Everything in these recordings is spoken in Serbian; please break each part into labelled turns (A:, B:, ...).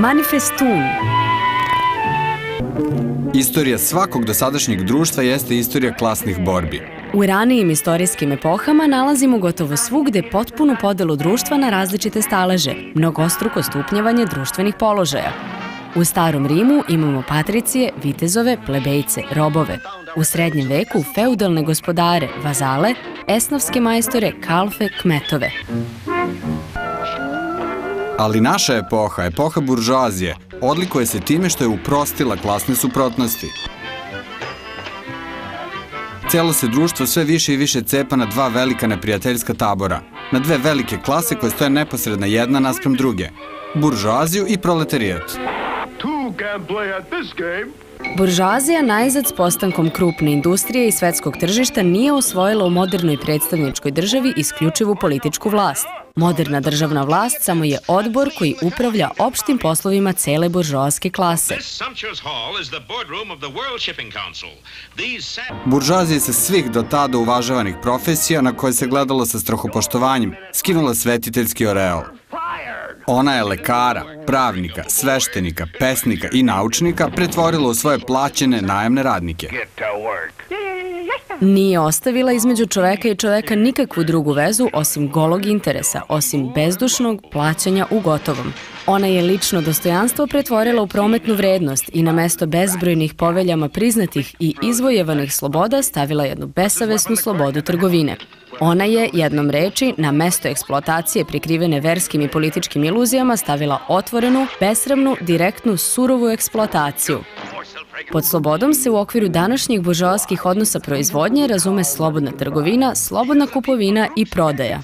A: Manifestun.
B: Istorija svakog dosadašnjeg društva jeste istorija klasnih borbi.
A: U ranijim istorijskim epohama nalazimo gotovo svugde potpunu podelu društva na različite staleže, mnogostruko stupnjevanje društvenih položaja. U starom Rimu imamo patricije, vitezove, plebejce, robove. U srednjem veku feudalne gospodare, vazale, esnavske majstore, kalfe, kmetove.
B: Ali naša epoha, epoha buržoazije, odlikuje se time što je uprostila klasne suprotnosti. Celo se društvo sve više i više cepa na dva velika neprijateljska tabora, na dve velike klase koje stoje neposredna jedna naspram druge, buržoaziju i proletarijat.
A: Buržoazija najzad s postankom krupne industrije i svetskog tržišta nije osvojila u modernoj predstavničkoj državi isključivu političku vlast. Moderna državna vlast samo je odbor koji upravlja opštim poslovima cele buržoaske klase.
B: Buržoazija se svih do tada uvažavanih profesija na koje se gledalo sa strahopoštovanjem skinula svetiteljski oreol. Ona je lekara, pravnika, sveštenika, pesnika i naučnika pretvorila u svoje plaćene najemne radnike.
A: Nije ostavila između čoveka i čoveka nikakvu drugu vezu osim golog interesa, osim bezdušnog plaćanja u gotovom. Ona je lično dostojanstvo pretvorila u prometnu vrednost i na mesto bezbrojnih poveljama priznatih i izvojevanih sloboda stavila jednu besavesnu slobodu trgovine. Ona je, jednom reči, na mesto eksploatacije prikrivene verskim i političkim iluzijama stavila otvorenu, besramnu, direktnu, surovu eksploataciju. Pod slobodom se u okviru današnjih buržoaskih odnosa proizvodnje razume slobodna trgovina, slobodna kupovina i prodaja.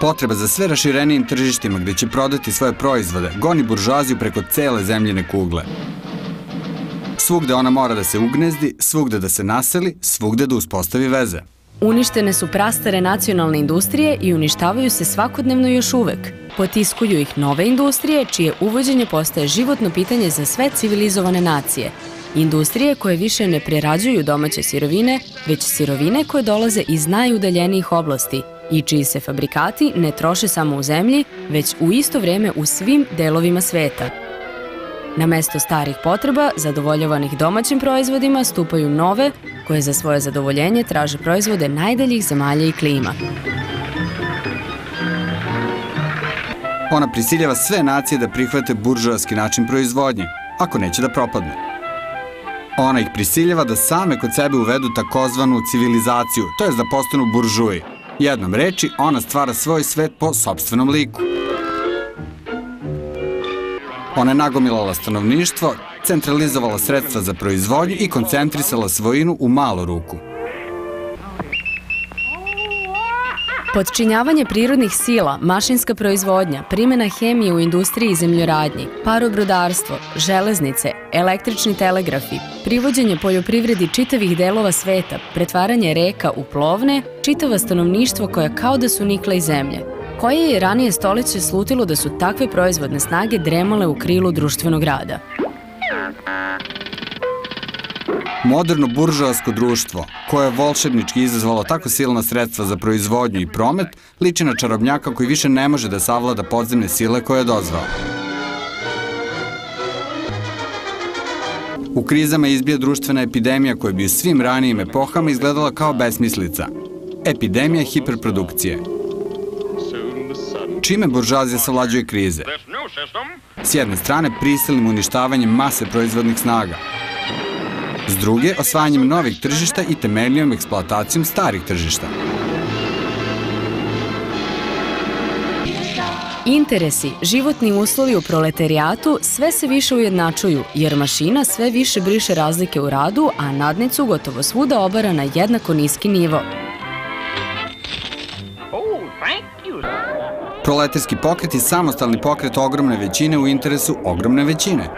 B: Potreba za sve raširenijim tržištima gde će prodati svoje proizvode goni buržoaziju preko cele zemljine kugle. Svugde ona mora da se ugnezdi, svugde da se naseli, svugde da uspostavi veze.
A: Uništene su prastare nacionalne industrije i uništavaju se svakodnevno još uvek. Potiskuju ih nove industrije, čije uvođenje postaje životno pitanje za sve civilizovane nacije. Industrije koje više ne prerađuju domaće sirovine, već sirovine koje dolaze iz najudaljenijih oblasti i čiji se fabrikati ne troše samo u zemlji, već u isto vreme u svim delovima sveta. Na mesto starih potreba, zadovoljavanih domaćim proizvodima, stupaju nove, koje za svoje zadovoljenje traže proizvode najdaljih zemalja i klima.
B: Ona prisiljava sve nacije da prihvate buržoaski način proizvodnje, ako neće da propadnu. Ona ih prisiljava da same kod sebe uvedu takozvanu civilizaciju, to je da postanu buržuji. Jednom reči, ona stvara svoj svet po sobstvenom liku. Ona je nagomilala stanovništvo, centralizovala sredstva za proizvodnju i koncentrisala svojinu u malo ruku.
A: Podčinjavanje prirodnih sila, mašinska proizvodnja, primjena hemije u industriji i zemljoradnji, parobrodarstvo, železnice, električni telegrafi, privođenje poljoprivredi čitavih delova sveta, pretvaranje reka u plovne, čitava stanovništvo koja kao da su nikla iz zemlje. Koje je ranije stolice slutilo da su takve proizvodne snage dremale u krilu društvenog rada?
B: Moderno buržoasko društvo, koje je volšebnički izazvalo tako silna sredstva za proizvodnju i promet, liči na čarobnjaka koji više ne može da savlada podzemne sile koje je dozvao. U krizama izbija društvena epidemija koja bi u svim ranijim epohama izgledala kao besmislica. Epidemija hiperprodukcije. Čime buržoazija savlađuje krize? S jedne strane prisilnim uništavanjem mase proizvodnih snaga. S druge, osvajanjem novih tržišta i temeljnijom eksploatacijom starih tržišta.
A: Interesi, životni uslovi u proletarijatu sve se više ujednačuju, jer mašina sve više briše razlike u radu, a nadnicu gotovo svuda obara na jednako niski nivo.
C: Oh.
B: Proletarski pokret je samostalni pokret ogromne većine u interesu ogromne većine.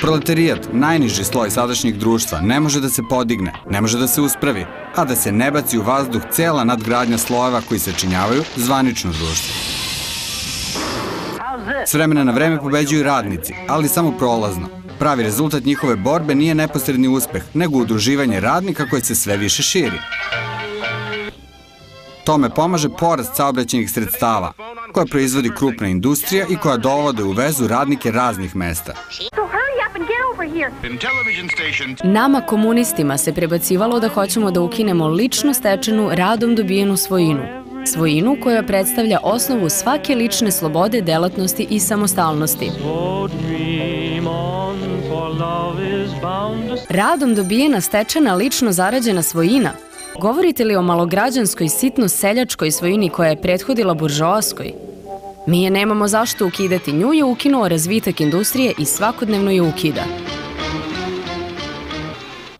B: Proletarijat, najniži sloj sadašnjeg društva, ne može da se podigne, ne može da se uspravi, a da se ne baci u vazduh cela nadgradnja slojeva koji se činjavaju zvanično društvo. S vremena na vreme pobeđuju radnici, ali samo prolazno. Pravi rezultat njihove borbe nije neposredni uspeh, nego udruživanje radnika koje se sve više širi. Tome pomaže porast saobraćenih sredstava, koja proizvodi krupna industrija i koja dovode u vezu radnike raznih mesta.
A: Nama komunistima se prebacivalo da hoćemo da ukinemo lično stečenu radom dobijenu svojinu. Svojinu koja predstavlja osnovu svake lične slobode, delatnosti i samostalnosti. Radom dobijena stečena lično zarađena svojina. Govorite li o malograđanskoj sitno seljačkoj svojini koja je prethodila buržoaskoj? Mi je nemamo zašto ukidati, nju je ukinuo razvitak industrije i svakodnevno je ukida.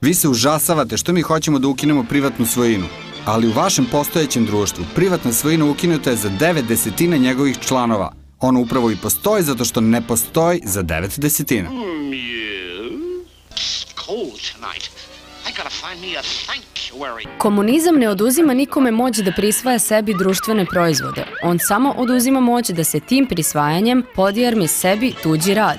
B: Vi se užasavate što mi hoćemo da ukinemo privatnu svojinu, ali u vašem postojećem društvu privatna svojina ukinuta je za devet desetina njegovih članova. Ono upravo i postoji zato što ne postoji za devet desetina.
D: Tonight.
A: Komunizam ne oduzima nikome moć da prisvaja sebi društvene proizvode. On samo oduzima moć da se tim prisvajanjem podjarmi sebi tuđi rad.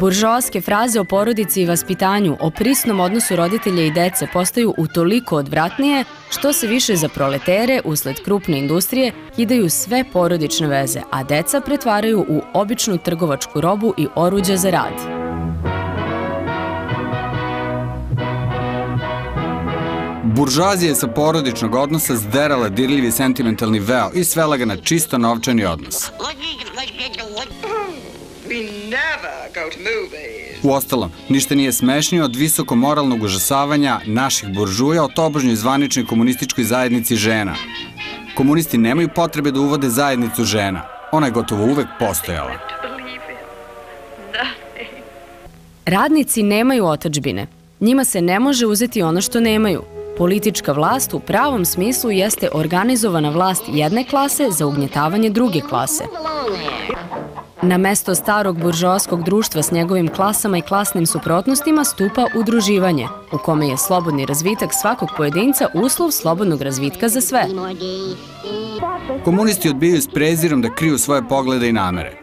A: Buržoaske fraze o porodici i vaspitanju, o prisnom odnosu roditelja i dece postaju utoliko odvratnije što se više za proletere usled krupne industrije kidaju sve porodične veze, a deca pretvaraju u običnu trgovačku robu i oruđe za rad.
B: Buržoazija je sa porodičnog odnosa zderala dirljivi sentimentalni veo i svela ga na čisto novčani odnos. Uostalom, ništa nije smešnije od visoko moralnog užasavanja naših buržuja o tobožnjoj zvaničnoj komunističkoj zajednici žena. Komunisti nemaju potrebe da uvode zajednicu žena. Ona je gotovo uvek postojala.
A: Radnici nemaju otačbine. Njima se ne može uzeti ono što nemaju. Politička vlast u pravom smislu jeste organizovana vlast jedne klase za ugnjetavanje druge klase. Na mesto starog buržoaskog društva s njegovim klasama i klasnim suprotnostima stupa udruživanje, u kome je slobodni razvitak svakog pojedinca uslov slobodnog razvitka za sve.
B: Komunisti odbijaju s prezirom da kriju svoje poglede i namere.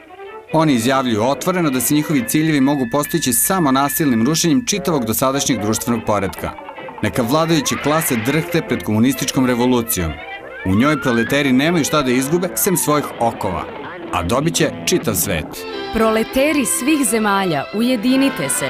B: Oni izjavljuju otvoreno da se njihovi ciljevi mogu postići samo nasilnim rušenjem čitavog dosadašnjeg društvenog poredka. Neka vladajuće klase drhte pred komunističkom revolucijom. U njoj proleteri nemaju šta da izgube sem svojih okova, a dobit će čitav svet.
A: Proleteri svih zemalja, ujedinite se!